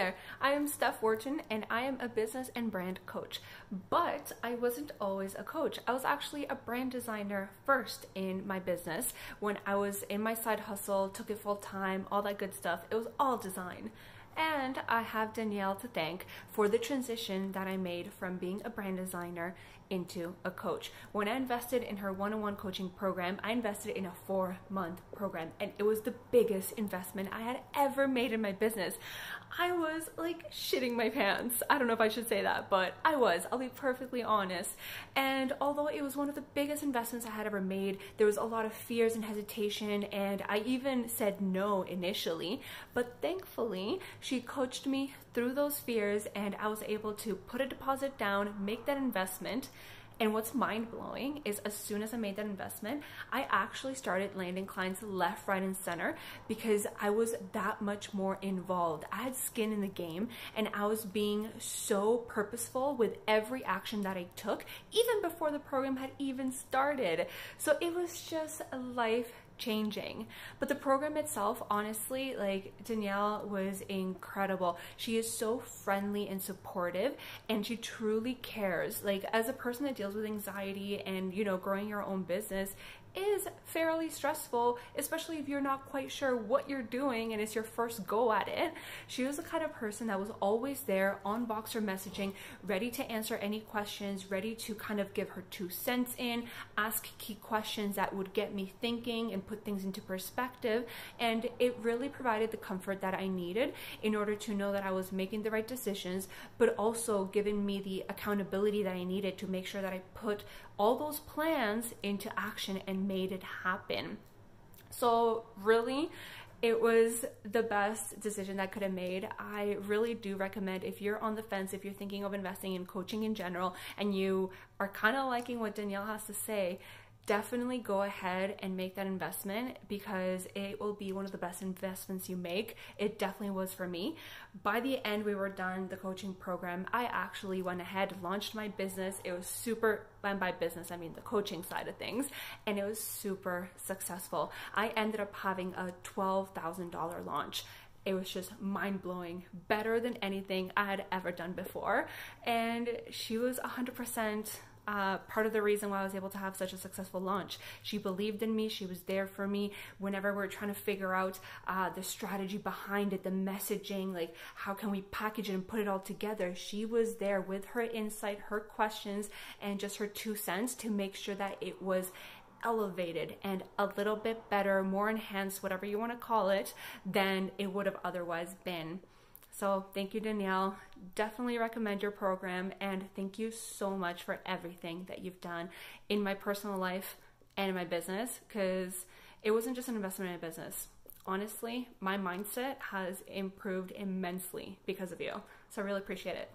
there, I am Steph Wharton and I am a business and brand coach. But I wasn't always a coach. I was actually a brand designer first in my business. When I was in my side hustle, took it full time, all that good stuff, it was all design. And I have Danielle to thank for the transition that I made from being a brand designer into a coach. When I invested in her one on one coaching program, I invested in a four month program, and it was the biggest investment I had ever made in my business. I was like shitting my pants. I don't know if I should say that, but I was. I'll be perfectly honest. And although it was one of the biggest investments I had ever made, there was a lot of fears and hesitation, and I even said no initially. But thankfully, she coached me through those fears, and I was able to put a deposit down, make that investment and what's mind blowing is as soon as I made that investment, I actually started landing clients left, right, and center because I was that much more involved. I had skin in the game and I was being so purposeful with every action that I took, even before the program had even started. So it was just a life changing. But the program itself, honestly, like Danielle was incredible. She is so friendly and supportive and she truly cares. Like as a person that deals with anxiety and, you know, growing your own business, is fairly stressful, especially if you're not quite sure what you're doing and it's your first go at it. She was the kind of person that was always there on Voxer messaging, ready to answer any questions, ready to kind of give her two cents in, ask key questions that would get me thinking and put things into perspective. And it really provided the comfort that I needed in order to know that I was making the right decisions, but also giving me the accountability that I needed to make sure that I put all those plans into action and made it happen. So, really, it was the best decision that I could have made. I really do recommend if you're on the fence, if you're thinking of investing in coaching in general, and you are kind of liking what Danielle has to say, definitely go ahead and make that investment because it will be one of the best investments you make. It definitely was for me. By the end, we were done the coaching program. I actually went ahead, launched my business. It was super, and by business, I mean the coaching side of things, and it was super successful. I ended up having a $12,000 launch it was just mind blowing, better than anything I had ever done before. And she was 100% uh, part of the reason why I was able to have such a successful launch. She believed in me. She was there for me whenever we are trying to figure out uh, the strategy behind it, the messaging, like how can we package it and put it all together. She was there with her insight, her questions, and just her two cents to make sure that it was elevated and a little bit better, more enhanced, whatever you want to call it, than it would have otherwise been. So thank you, Danielle. Definitely recommend your program and thank you so much for everything that you've done in my personal life and in my business because it wasn't just an investment in a business. Honestly, my mindset has improved immensely because of you. So I really appreciate it.